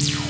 you.